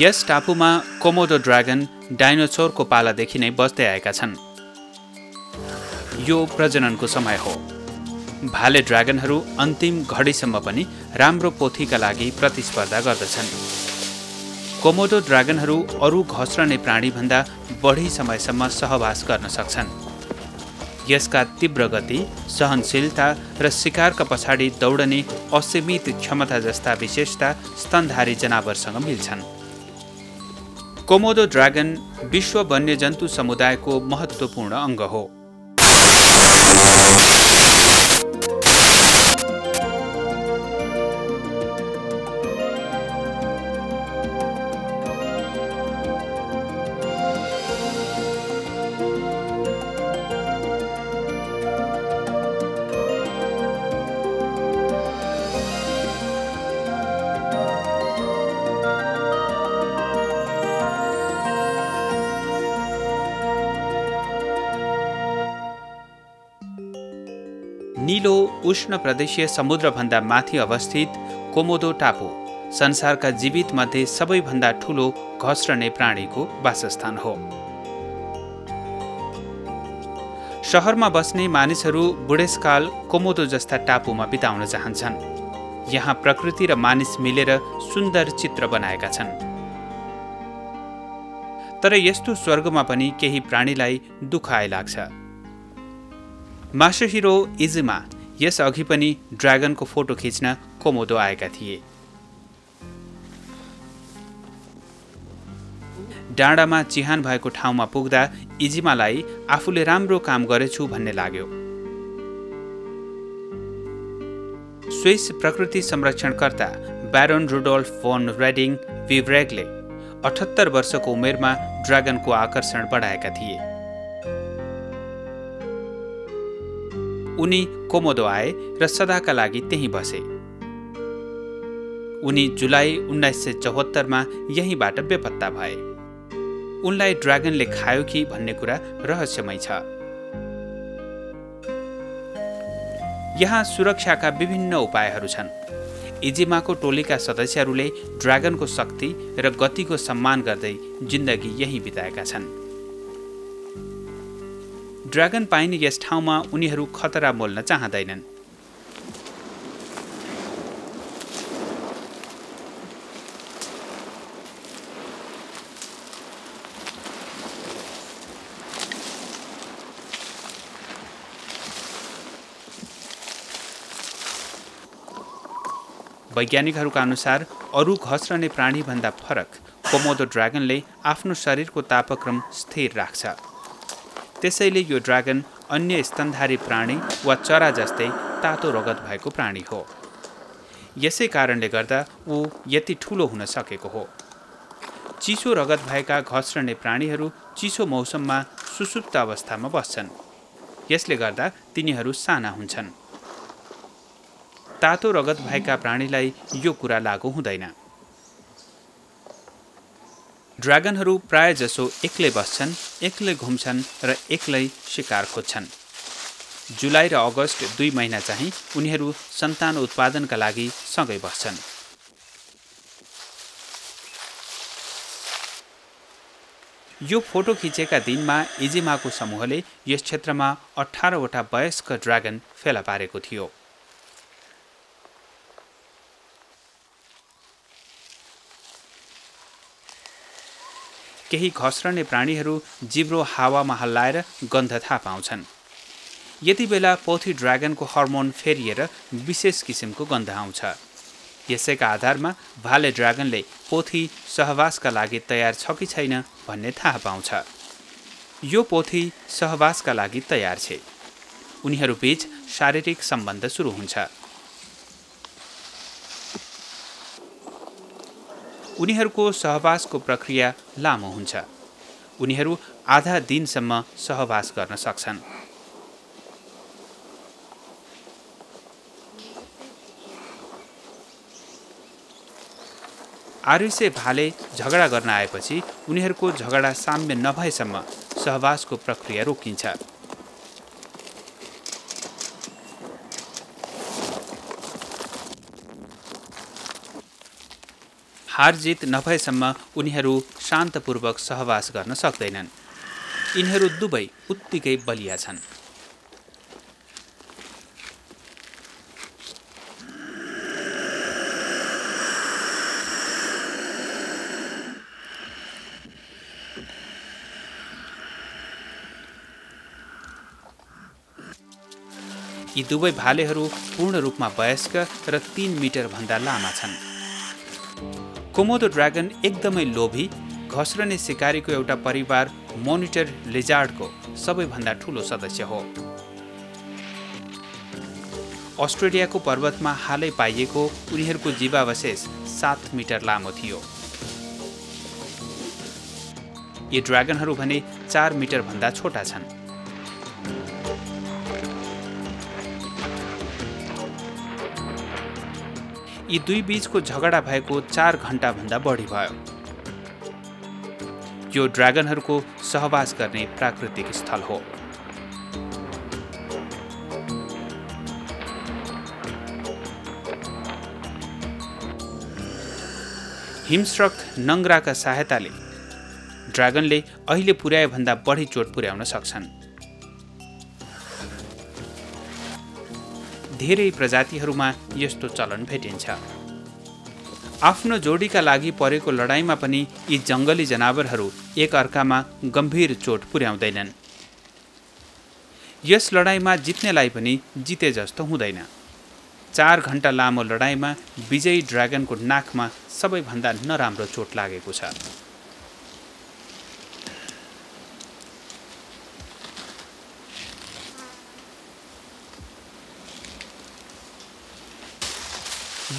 यस टापुमा Komodo dragon डाइनोसोरको पालादेखि नै बस्दै आएका छन्। यो प्रजननको समय हो। भाले ड्रागनहरू अन्तिम घडीसम्म पनि राम्रो पोथीका लागि प्रतिस्पर्धा गर्दछन्। कोमोडो ड्रागनहरू अरू घस्रने प्राणीभन्दा बढी समयसम्म सहवास गर्न सक्छन्। यसका तीव्र गति सहनशीलता र शिकारका पछाडि दौडने असीमित क्षमता जस्ता विशेषता स्तनधारी जनावरसँग मिल्छन्। कोमोडो ड्रागन विश्व वन्यजन्तु समुदायको महत्त्वपूर्ण अङ्ग हो। उष्ण प्रदेशीय समुद्रभन्दा माथि अवस्थित कोमोदो टापु संसारका जीवित मध्ये सबैभन्दा ठुलो घस्रने प्राणीको वासस्थान हो। सहरमा बस्ने मानिसहरू बुढेसकाल कोमोदो जस्ता टापुमा बिताउन चाहन्छन्। यहाँ प्रकृति र मानिस मिलेर सुन्दर चित्र बनाएका छन्। तर यस्तो स्वर्गमा पनि केही प्राणीलाई दुःख आइलाग्छ मासुहिरो इजुमा यस अघि पनि ड्रागनको फोटो खिच्न कोमोदो आएका थिए। डाँडामा चिहान भएको ठाउँमा पुग्दा इजिमालाई आफूले राम्रो काम गरेछु भन्ने लाग्यो। स्विस प्रकृति संरक्षणकर्ता ब्यारोन रुडोल्फ फोन रेडिङ विभ्रेगले अठहत्तर वर्षको उमेरमा ड्रागनको आकर्षण बढाएका थिए। उनी कोमोदो आए र सदाका लागि त्यहीँ बसे। उनी जुलाई उन्नाइस सय चौहत्तरमा यहीँबाट बेपत्ता भए। उनलाई ड्रागनले खायो कि भन्ने कुरा रहस्यमय छ। यहाँ सुरक्षाका विभिन्न उपायहरू छन्। इजिमाको टोलीका सदस्यहरूले ड्रागनको शक्ति र गतिको सम्मान गर्दै जिन्दगी यहीँ बिताएका छन्। ड्रागन पाइने यस ठाउँमा उनीहरू खतरा मोल्न चाहँदैनन्। वैज्ञानिकहरूका अनुसार अरू घस्रने प्राणीभन्दा फरक कोमोदो ड्रागनले आफ्नो शरीरको तापक्रम स्थिर राख्छ। त्यसैले यो ड्रागन अन्य स्तनधारी प्राणी वा चरा जस्तै तातो रगत भएको प्राणी हो। यसै कारणले गर्दा ऊ यति ठुलो हुन सकेको हो। चिसो रगत भएका घस्रने प्राणीहरू चिसो मौसममा सुसुप्त अवस्थामा बस्छन्। यसले गर्दा तिनीहरू साना हुन्छन्। तातो रगत भएका प्राणीलाई यो कुरा लागू हुँदैन। ड्रागनहरू प्राय जसो एक्लै बस्छन् एक्लै घुम्छन् र एक्लै शिकार खोज्छन्। जुलाई र अगस्त दुई महिना चाहिँ उनीहरू सन्तान उत्पादनका लागि सँगै बस्छन्। यो फोटो खिचेका दिनमा इजिमाको समूहले यस क्षेत्रमा अठारवटा वयस्क ड्रागन फेला पारेको थियो। केही घस्रने प्राणीहरू जिब्रो हावामा हल्लाएर गन्ध थाहा पाउँछन्। यति बेला पोथी ड्रागनको हर्मोन फेरिएर विशेष किसिमको गन्ध आउँछ। यसैका आधारमा भाले ड्रागनले पोथी सहवासका लागि तयार छ कि छैन भन्ने थाहा पाउँछ। यो पोथी सहवासका लागि तयार छे। उनीहरूबीच शारीरिक सम्बन्ध सुरु हुन्छ। उनीहरूको सहवासको प्रक्रिया लामो हुन्छ। उनीहरू आधा दिनसम्म सहवास गर्न सक्छन्। आरुसे भाले झगडा गर्न आएपछि उनीहरूको झगडा साम्य नभएसम्म सहवासको प्रक्रिया रोकिन्छ। हारजित नभएसम्म उनीहरू शान्तपूर्वक सहवास गर्न सक्दैनन्। यिनीहरू दुवै उत्तिकै बलिया छन्। यी दुवै भालेहरू पूर्ण रूपमा वयस्क र तिन मिटरभन्दा लामा छन्। कोमोदो ड्रागन एकदमै लोभी घस्रने सिकारीको एउटा परिवार मोनिटर लिजार्डको सबैभन्दा ठुलो सदस्य हो। अस्ट्रेलियाको पर्वतमा हालै पाइएको उनीहरूको जीवावशेष सात मिटर लामो थियो। यी ड्रागनहरू भने चार मिटरभन्दा छोटा छन्। यी दुई बीचको झगडा भएको चार घन्टाभन्दा बढी भयो। यो ड्रागनहरूको सहवास गर्ने प्राकृतिक स्थल हो। हिमस्रक नङ्ग्राका सहायताले ड्रागनले अहिले पुर्याएभन्दा बढी चोट पुर्याउन सक्छन्। धेरै प्रजातिहरूमा यस्तो चलन भेटिन्छ। आफ्नो जोडीका लागि परेको लडाइँमा पनि यी जङ्गली जनावरहरू एक अर्कामा गम्भीर चोट पुर्याउँदैनन्। यस लडाइँमा जित्नेलाई पनि जिते जस्तो हुँदैन। चार घन्टा लामो लडाइँमा विजयी ड्रागनको नाकमा सबैभन्दा नराम्रो चोट लागेको छ।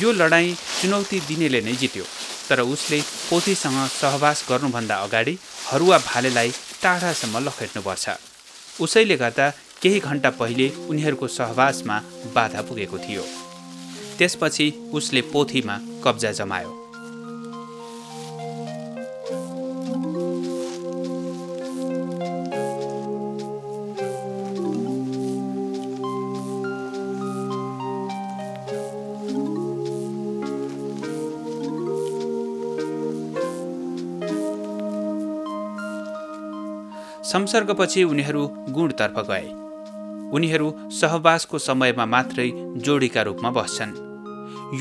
यो लडाईँ चुनौती दिनेले नै जित्यो तर उसले पोथीसँग सहवास गर्नुभन्दा अगाडि हरुवा भालेलाई टाढासम्म लखेट्नुपर्छ। उसैले गर्दा केही घन्टा पहिले उनीहरूको सहवासमा बाधा पुगेको थियो। त्यसपछि उसले पोथीमा कब्जा जमायो। संसर्गपछि उनीहरू गुणतर्फ गए। उनीहरू सहवासको समयमा मात्रै जोडीका रूपमा बस्छन्।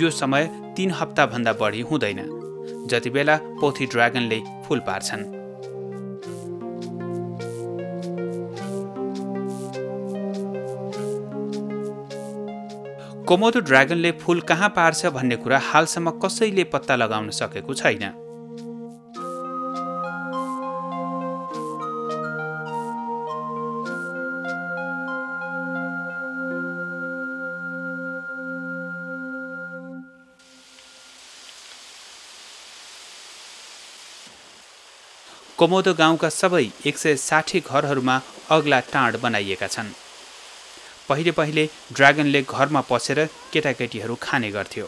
यो समय तिन हप्ताभन्दा बढी हुँदैन जति बेला पोथी ड्रागनले फुल पार्छन्। कोमोदो ड्रागनले फुल कहाँ पार्छ भन्ने कुरा हालसम्म कसैले पत्ता लगाउन सकेको छैन। कोमोदो गाउँका सबै एक सय साठी घरहरूमा अग्ला टाँड बनाइएका छन्। पहिले पहिले ड्रागनले घरमा पसेर केटाकेटीहरू खाने गर्थ्यो।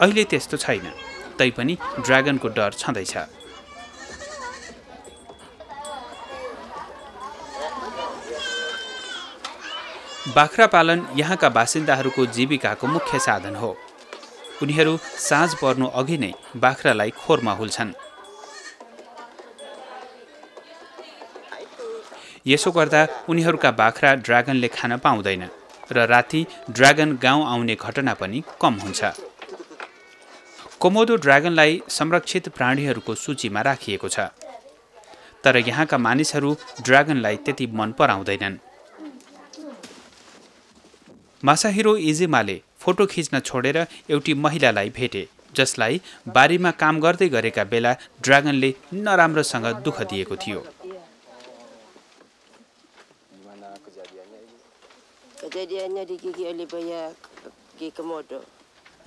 अहिले त्यस्तो छैन तैपनि ड्रागनको डर छँदैछ। बाख्रा पालन यहाँका बासिन्दाहरूको जीविकाको मुख्य साधन हो। उनीहरू साँझ पर्नु अघि नै बाख्रालाई खोरमा हुल्छन्। यसो गर्दा उनीहरूका बाख्रा ड्रागनले खान पाउँदैन र राति ड्रागन गाउँ आउने घटना पनि कम हुन्छ। कोमोदो ड्रागनलाई संरक्षित प्राणीहरूको सूचीमा राखिएको छ। तर यहाँका मानिसहरू ड्रागनलाई त्यति मन पराउँदैनन्। मासाहिरो इजेमाले फोटो खिच्न छोडेर एउटी महिलालाई भेटे जसलाई बारीमा काम गर्दै गरेका बेला ड्रागनले नराम्रोसँग दुःख दिएको थियो।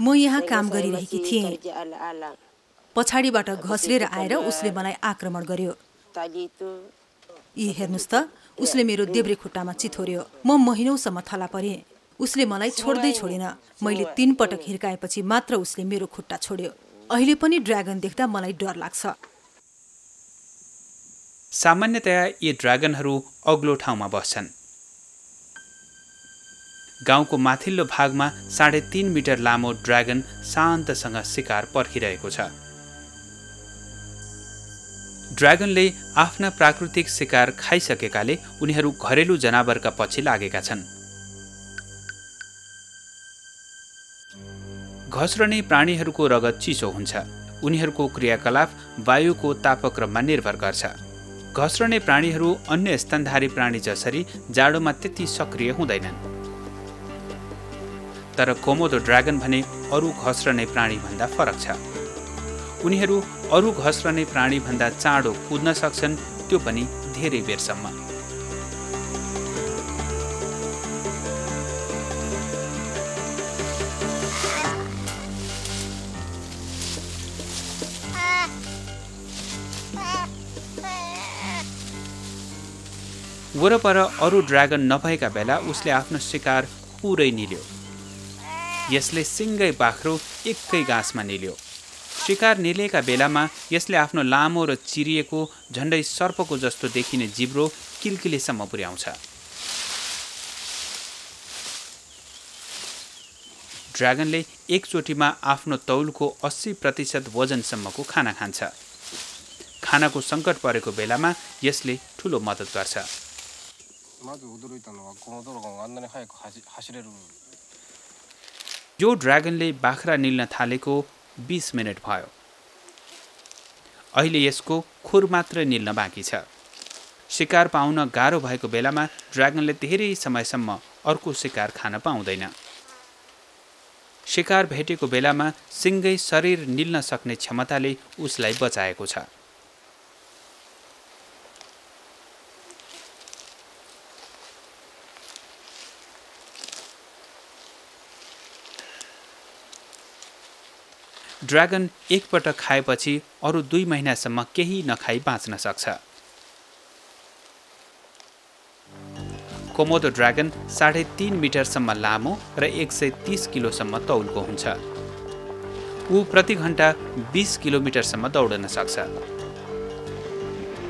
म यहाँ काम गरिरहेकी थिएँ। पछाडिबाट घस्रेर आएर उसले मलाई आक्रमण गर्यो। यी हेर्नुहोस् त उसले मेरो देब्रे खुट्टामा चिथोर्यो। म महिनौसम्म थला परेँ। उसले मलाई छोड्दै छोडेन। मैले तीन पटक हिर्काएपछि मात्र उसले मेरो खुट्टा छोड्यो। अहिले पनि ड्रागन देख्दा मलाई डर लाग्छ। सामान्यतया यी ड्रागनहरू अग्लो ठाउँमा बस्छन्। गाउँको माथिल्लो भागमा साढे तिन मिटर लामो ड्रागन शान्तसँग शिकार पर्खिरहेको छ। ड्रागनले आफ्ना प्राकृतिक शिकार खाइसकेकाले उनीहरू घरेलु जनावरका पछि लागेका छन्। घस्रने प्राणीहरूको रगत चिसो हुन्छ। उनीहरूको क्रियाकलाप वायुको तापक्रममा निर्भर गर्छ। घस्रने प्राणीहरू अन्य स्तनधारी प्राणी जसरी जाडोमा त्यति सक्रिय हुँदैनन्। तर कोमोदो ड्रागन भने अरू घस्रने प्राणीभन्दा फरक छ। उनीहरू अरू घस्रने प्राणीभन्दा चाँडो कुद्न सक्छन् त्यो पनि धेरै बेरसम्म। वरपर अरू ड्रागन नभएका बेला उसले आफ्नो शिकार पुरै निल्यो। यसले सिङ्गै बाख्रो एकै घाँसमा निल्यो। शिकार निलेका बेलामा यसले आफ्नो लामो र चिरिएको झन्डै सर्पको जस्तो देखिने जिब्रो किलकिलेसम्म पुर्याउँछ। ड्रागनले एकचोटिमा आफ्नो तौलको अस्सी प्रतिशत वजनसम्मको खाना खान्छ। खानाको सङ्कट परेको बेलामा यसले ठुलो मद्दत गर्छ まず驚いたのはこのドラゴンがあんなに速く走れる यो ड्रागनले बाख्रा निल्न थालेको बिस मिनट भयो अहिले यसको खुर मात्र निल्न बाँकी छ शिकार पाउन गाह्रो भएको बेलामा ड्रागनले धेरै समयसम्म अर्को शिकार खान पाउँदैन शिकार भेटेको बेलामा सिङ्गै शरीर निल्न सक्ने क्षमताले उसलाई बचाएको छ ड्रागन एकपटक खाएपछि अरू दुई महिनासम्म केही नखाई बाँच्न सक्छ। कोमोदो ड्रागन साढे तिन मिटरसम्म लामो र एक सय तिस किलोसम्म तौलको हुन्छ। ऊ प्रति घन्टा बिस किलोमिटरसम्म दौडन सक्छ।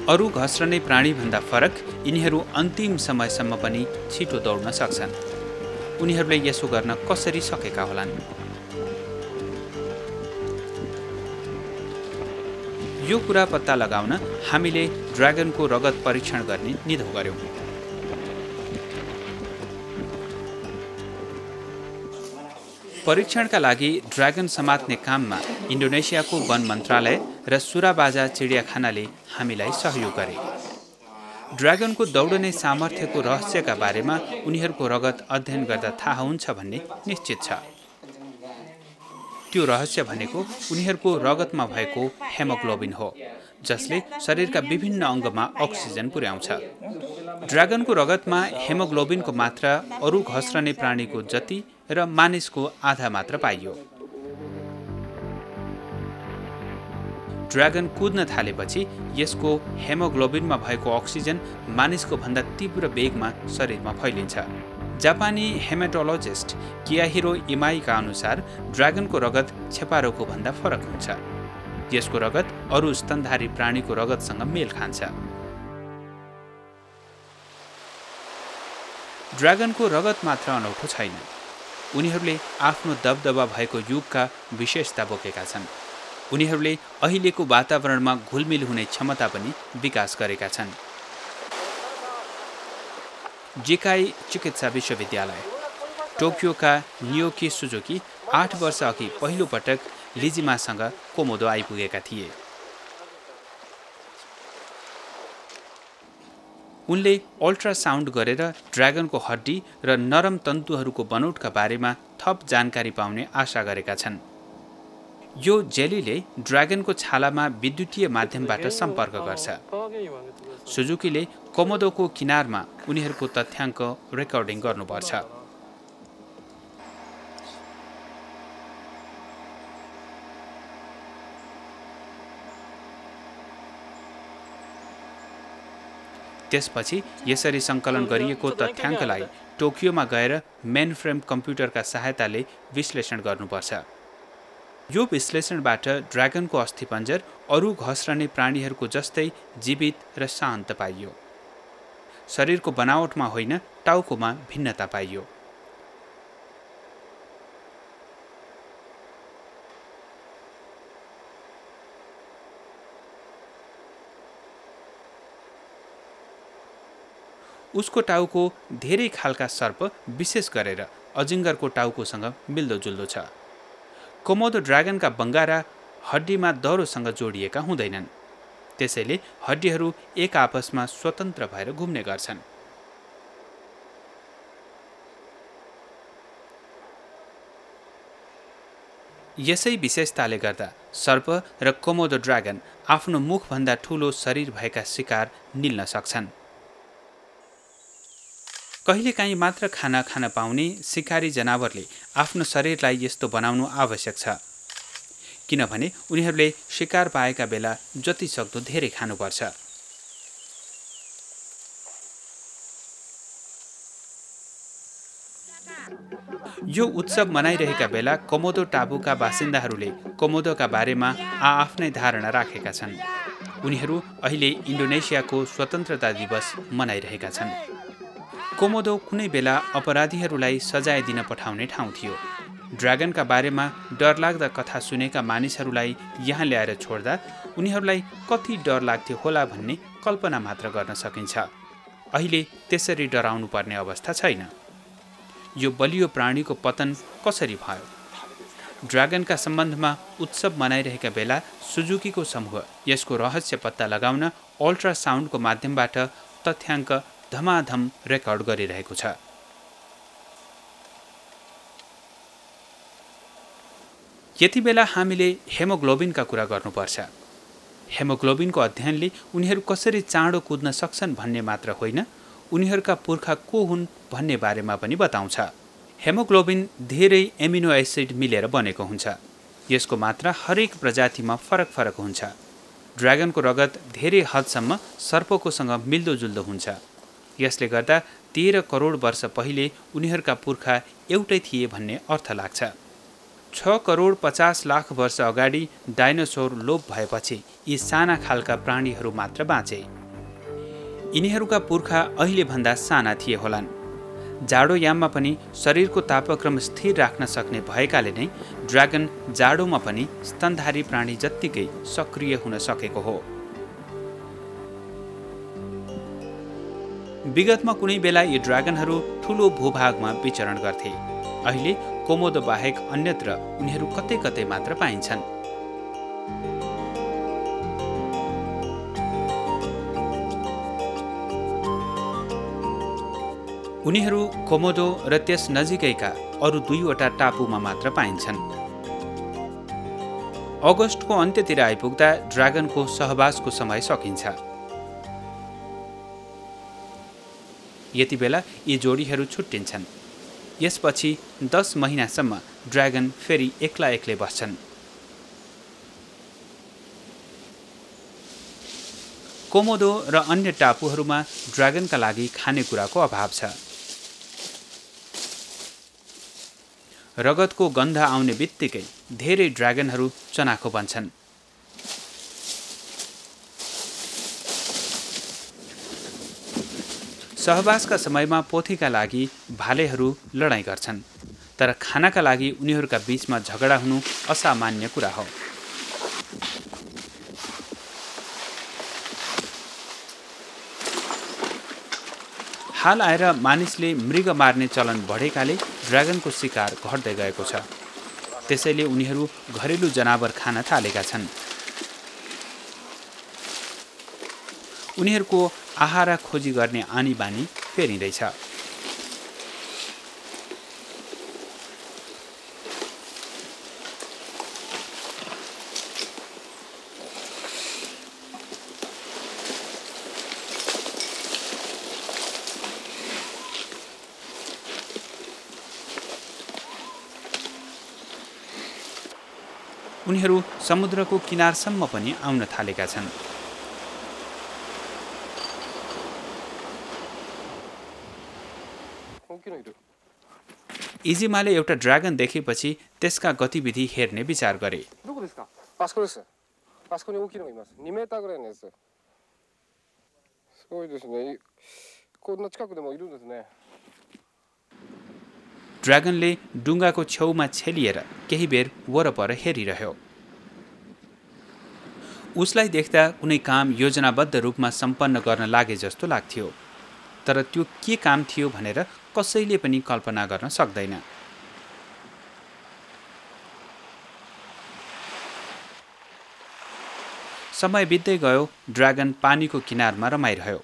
अरू घस्रने प्राणीभन्दा फरक यिनीहरू अन्तिम समयसम्म पनि छिटो दौड्न सक्छन्। उनीहरूले यसो गर्न कसरी सकेका होलान्? यो कुरा पत्ता लगाउन हामीले ड्रागनको रगत परीक्षण गर्ने निधो गर्यौँ। परीक्षणका लागि ड्रागन समात्ने काममा इन्डोनेसियाको वन मन्त्रालय र सुराबाजा चिडियाखानाले हामीलाई सहयोग गरे। ड्रागनको दौडने सामर्थ्यको रहस्यका बारेमा उनीहरूको रगत अध्ययन गर्दा थाहा हुन्छ भन्ने निश्चित छ। त्यो रहस्य भनेको उनीहरूको रगतमा भएको हेमोग्लोबिन हो जसले शरीरका विभिन्न अङ्गमा अक्सिजन पुर्याउँछ। ड्रागनको रगतमा हेमोग्लोबिनको मात्रा अरू घस्रने प्राणीको जति र मानिसको आधा मात्र पाइयो। ड्रागन कुद्न थालेपछि यसको हेमोग्लोबिनमा भएको अक्सिजन मानिसको भन्दा तीव्र वेगमा शरीरमा फैलिन्छ। जापानी हेमेटोलोजिस्ट कियाहिरो इमाईका अनुसार ड्रागनको रगत छेपारोको भन्दा फरक हुन्छ। यसको रगत अरू स्तनधारी प्राणीको रगतसँग मेल खान्छ। ड्रागनको रगत मात्र अनौठो छैन। उनीहरूले आफ्नो दबदबा भएको युगका विशेषता बोकेका छन्। उनीहरूले अहिलेको वातावरणमा घुलमिल हुने क्षमता पनि विकास गरेका छन्। जिकाई चिकित्सा विश्वविद्यालय टोकियोका नियोकी सुजुकी आठ वर्ष अघि पहिलोपटक लिजिमासँग कोमोदो आइपुगेका थिए। उनले अल्ट्रासाउन्ड गरेर ड्रागनको हड्डी र नरम तन्तुहरूको बनोटका बारेमा थप जानकारी पाउने आशा गरेका छन्। यो जेलीले ड्रागनको छालामा विद्युतीय माध्यमबाट सम्पर्क गर्छ। सुजुकीले कोमोदोको किनारमा उनीहरूको तथ्याङ्क रेकर्डिङ गर्नुपर्छ। त्यसपछि यसरी सङ्कलन गरिएको तथ्याङ्कलाई टोकियोमा गएर मेन फ्रेम कम्प्युटरका सहायताले विश्लेषण गर्नुपर्छ। यो विश्लेषणबाट ड्रागनको अस्थिपञ्जर अरू घस्रने प्राणीहरूको जस्तै जीवित र शान्त पाइयो। शरीरको बनावटमा होइन टाउकोमा भिन्नता पाइयो। उसको टाउको धेरै खालका सर्प विशेष गरेर अजिङ्गरको टाउकोसँग मिल्दोजुल्दो छ। कोमोदो ड्रागनका बङ्गारा हड्डीमा दह्रोसँग जोडिएका हुँदैनन्। त्यसैले हड्डीहरू एक आपसमा स्वतन्त्र भएर घुम्ने गर्छन्। यसै विशेषताले गर्दा सर्प र कोमोदो ड्रागन आफ्नो मुखभन्दा ठुलो शरीर भएका शिकार निल्न सक्छन्। कहिलेकाहीँ मात्र खाना खान पाउने सिकारी जनावरले आफ्नो शरीरलाई यस्तो बनाउनु आवश्यक छ। किनभने उनीहरूले शिकार पाएका बेला जति सक्दो धेरै खानुपर्छ। यो उत्सव मनाइरहेका बेला कोमोदो टापुका बासिन्दाहरूले कोमोदोका बारेमा आआफ्नै धारणा राखेका छन्। उनीहरू अहिले इन्डोनेसियाको स्वतन्त्रता दिवस मनाइरहेका छन्। कोमोदो कुनै बेला अपराधीहरूलाई सजाय दिन पठाउने ठाउँ थियो। ड्रागनका बारेमा डरलाग्दा कथा सुनेका मानिसहरूलाई यहाँ ल्याएर छोड्दा उनीहरूलाई कति डर लाग्थ्यो होला भन्ने कल्पना मात्र गर्न सकिन्छ। अहिले त्यसरी डराउनु पर्ने अवस्था छैन। यो बलियो प्राणीको पतन कसरी भयो? ड्रागनका सम्बन्धमा उत्सव मनाइरहेका बेला सुजुकीको समूह यसको रहस्य पत्ता लगाउन अल्ट्रासाउन्डको माध्यमबाट तथ्याङ्क धमाधम रेकर्ड गरिरहेको छ। यति बेला हामीले हेमोग्लोबिनका कुरा गर्नुपर्छ। हेमोग्लोबिनको अध्ययनले उनीहरू कसरी चाँडो कुद्न सक्छन् भन्ने मात्र होइन उनीहरूका पुर्खा को हुन् भन्ने बारेमा पनि बताउँछ। हेमोग्लोबिन धेरै एमिनो एसिड मिलेर बनेको हुन्छ। यसको मात्रा हरेक प्रजातिमा फरक फरक हुन्छ। ड्रागनको रगत धेरै हदसम्म सर्पकोसँग मिल्दोजुल्दो हुन्छ। यसले गर्दा तेह्र करोड वर्ष पहिले उनीहरूका पुर्खा एउटै थिए भन्ने अर्थ लाग्छ। छ करोड पचास लाख वर्ष अगाडि डाइनोसोर लोप भएपछि यी साना खालका प्राणीहरू मात्र बाँचे। यिनीहरूका पुर्खा अहिलेभन्दा साना थिए होलान्। जाडोयाममा पनि शरीरको तापक्रम स्थिर राख्न सक्ने भएकाले नै ड्रागन जाडोमा पनि स्तनधारी प्राणी जत्तिकै सक्रिय हुन सकेको हो। विगतमा कुनै बेला यी ड्रागनहरू ठुलो भूभागमा विचरण गर्थे। अहिले कोमोदो बाहेक अन्यत्र उनीहरू कतै कतै मात्र पाइन्छन्। उनीहरू कोमोदो र त्यस नजिकैका अरू दुईवटा टापुमा मात्र पाइन्छन्। अगस्तको अन्त्यतिर आइपुग्दा ड्रागनको सहवासको समय सकिन्छ। यति बेला यी जोडीहरू छुट्टिन्छन्। यसपछि दस महिनासम्म ड्रागन फेरि एक्ला एक्लै बस्छन्। कोमोदो र अन्य टापुहरूमा ड्रागनका लागि खानेकुराको अभाव छ। रगतको गन्ध आउने बित्तिकै धेरै ड्रागनहरू चनाखो बन्छन्। सहवासका समयमा पोथीका लागि भालेहरू लडाइँ गर्छन् तर खानाका लागि उनीहरूका बिचमा झगडा हुनु असामान्य कुरा हो। हाल आएर मानिसले मृग मार्ने चलन बढेकाले ड्रागनको शिकार घट्दै गएको छ। त्यसैले उनीहरू घरेलु जनावर खान थालेका छन्। उनीहरूको आहारा खोजी गर्ने आनी बानी फेरिँदैछ। उनीहरू समुद्रको किनारसम्म पनि आउन थालेका छन्। इजिमाले एउटा ड्रागन देखेपछि त्यसका गतिविधि हेर्ने विचार गरे। ड्रागनले डुङ्गाको छेउमा छेलिएर केही बेर वरपर हेरिरह्यो। उसलाई देख्दा कुनै काम योजनाबद्ध रूपमा सम्पन्न गर्न लागे जस्तो लाग्थ्यो। तर त्यो के काम थियो भनेर कसैले पनि कल्पना गर्न सक्दैन। समय बित्दै गयो ड्रागन पानीको किनारमा रमाइरह्यो।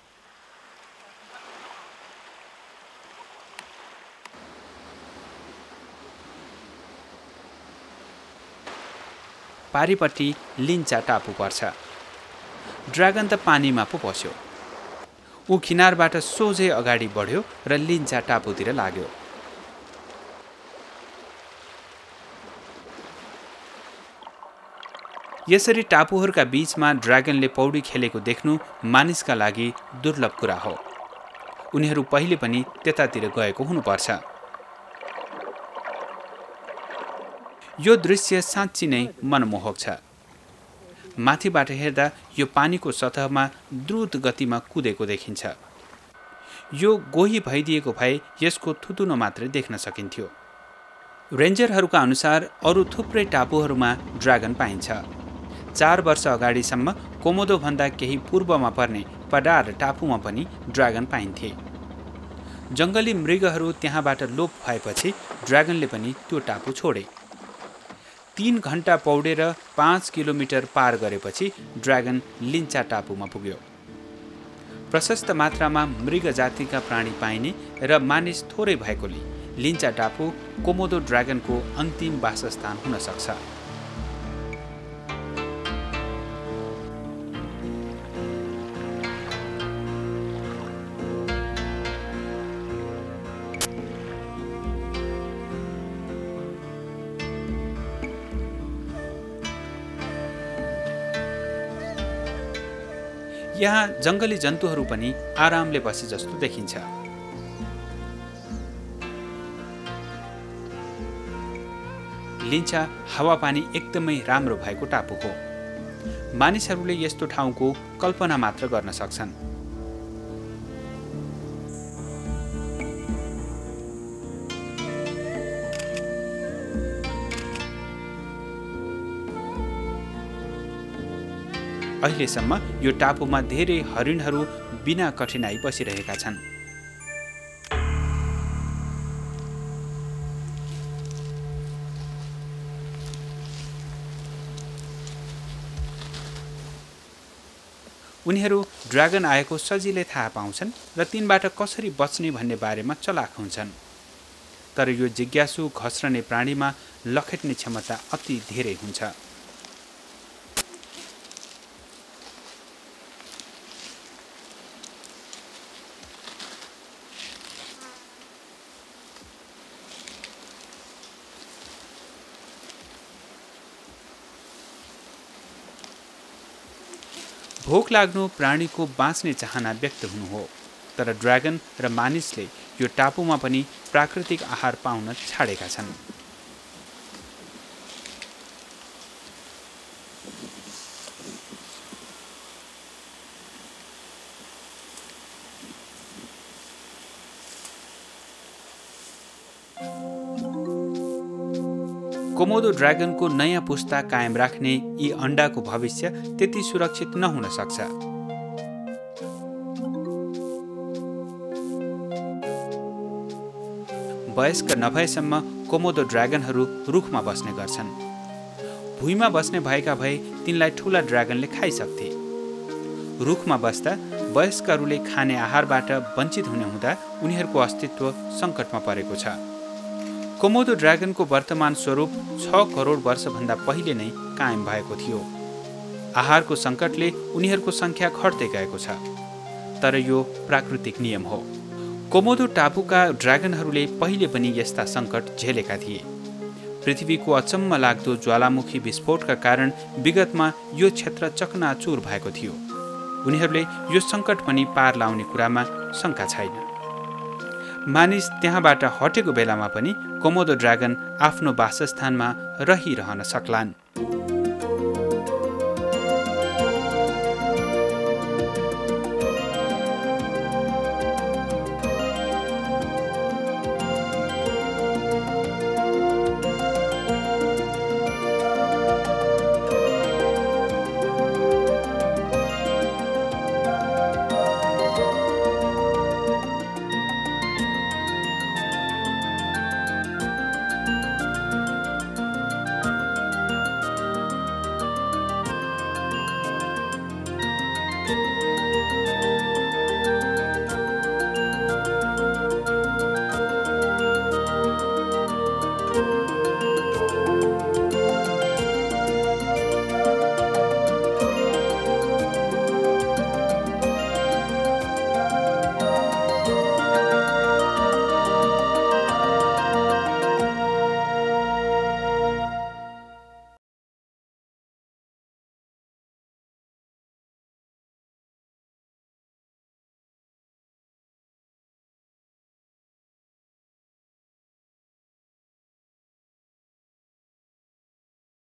पारिपट्टि लिन्चा टापु पर्छ। ड्रागन त पानीमा पो पस्यो। ऊ किनारबाट सोझै अगाडि बढ्यो र लिन्चा टापुतिर लाग्यो। यसरी टापुहरूका बीचमा ड्रागनले पौडी खेलेको देख्नु मानिसका लागि दुर्लभ कुरा हो। उनीहरू पहिले पनि त्यतातिर गएको हुनुपर्छ। यो दृश्य साँच्ची नै मनमोहक छ। माथिबाट हेर्दा यो पानीको सतहमा द्रुत गतिमा कुदेको देखिन्छ। यो गोही भइदिएको भए यसको थुतुनो मात्रै देख्न सकिन्थ्यो। रेन्जरहरूका अनुसार अरू थुप्रै टापुहरूमा ड्रागन पाइन्छ। चार वर्ष अगाडिसम्म कोमोदोभन्दा केही पूर्वमा पर्ने पडार टापुमा पनि ड्रागन पाइन्थे। जङ्गली मृगहरू त्यहाँबाट लोप भएपछि ड्रागनले पनि त्यो टापु छोडे। तिन घन्टा पौडेर पाँच किलोमिटर पार गरेपछि ड्रागन लिन्चा टापुमा पुग्यो। प्रशस्त मात्रामा मृग जातिका प्राणी पाइने र मानिस थोरै भएकोले लिन्चा टापु कोमोदो ड्रागनको अन्तिम वासस्थान हुन सक्छ। यहाँ जङ्गली जन्तुहरू पनि आरामले बसे जस्तो देखिन्छ। लिन्छा हावापानी एकदमै राम्रो भएको टापु हो। मानिसहरूले यस्तो ठाउँको कल्पना मात्र गर्न सक्छन्। अहिलेसम्म यो टापुमा धेरै हरिणहरू बिना कठिनाई बसिरहेका छन्। उनीहरू ड्रागन आएको सजिलै थाहा पाउँछन् र तिनबाट कसरी बच्ने भन्ने बारेमा चलाक हुन्छन्। तर यो जिज्ञासु घस्रने प्राणीमा लखेट्ने क्षमता अति धेरै हुन्छ। भोक लाग्नु प्राणीको बाँच्ने चाहना व्यक्त हुनु हो। तर ड्रागन र मानिसले यो टापुमा पनि प्राकृतिक आहार पाउन छाडेका छन्। कोमोदो ड्रागनको नयाँ पुस्ता कायम राख्ने यी अन्डाको भविष्य त्यति सुरक्षित नहुन सक्छ। वयस्क नभएसम्म कोमोदो ड्रागनहरू रुखमा बस्ने गर्छन्। भुइँमा बस्ने भएका भए तिनलाई ठुला ड्रागनले खाइसक्थे। रुखमा बस्दा वयस्कहरूले खाने आहारबाट वञ्चित हुने हुँदा उनीहरूको अस्तित्व सङ्कटमा परेको छ। कोमोदो ड्रागनको वर्तमान स्वरूप छ करोड वर्षभन्दा पहिले नै कायम भएको थियो। आहारको सङ्कटले उनीहरूको सङ्ख्या घट्दै गएको छ तर यो प्राकृतिक नियम हो। कोमोदो टापुका ड्रागनहरूले पहिले पनि यस्ता सङ्कट झेलेका थिए। पृथ्वीको अचम्म लाग्दो ज्वालामुखी विस्फोटका कारण विगतमा यो क्षेत्र चकनाचुर भएको थियो। उनीहरूले यो सङ्कट पनि पार लाउने कुरामा शङ्का छैन। मानिस त्यहाँबाट हटेको बेलामा पनि कोमोदो ड्रागन आफ्नो वासस्थानमा रहिरहन सक्लान्।